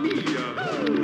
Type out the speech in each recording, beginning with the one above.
mia!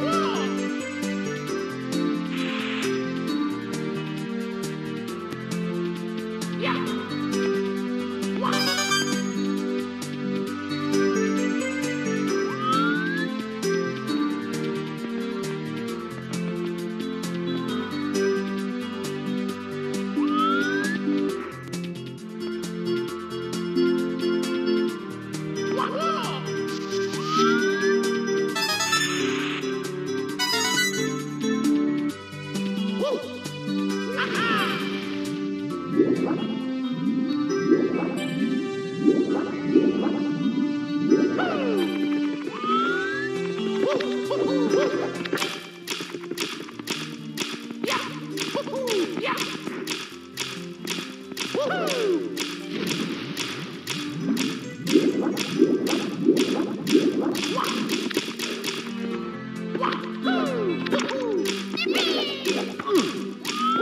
Woo!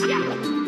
y e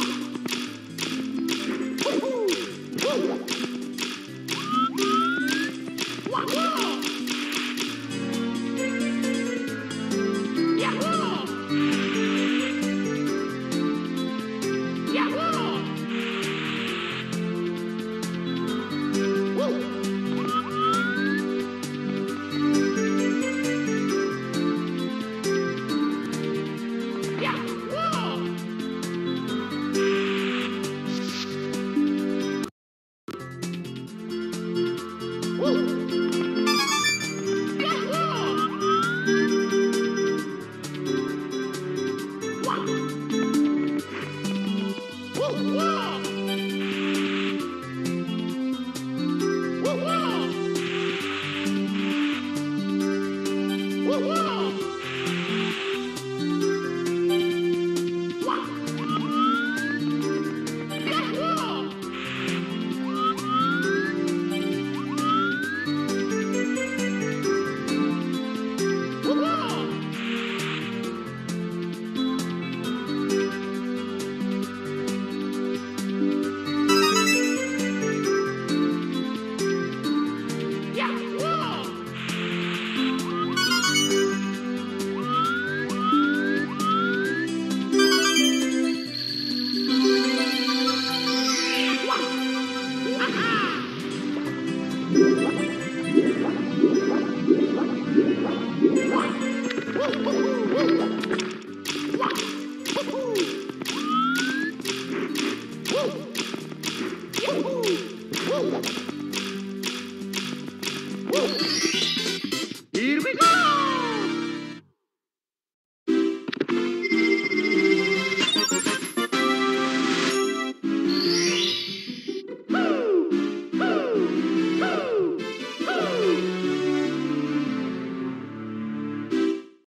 Thank you.